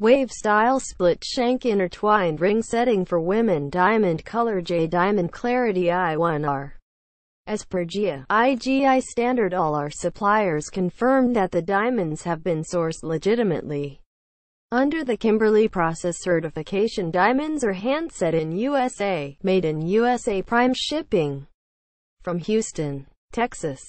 Wave-style split-shank intertwined ring setting for women Diamond color J Diamond Clarity I1R as per GIA, IGI standard all our suppliers confirmed that the diamonds have been sourced legitimately. Under the Kimberley process certification diamonds are handset in USA, made in USA prime shipping from Houston, Texas.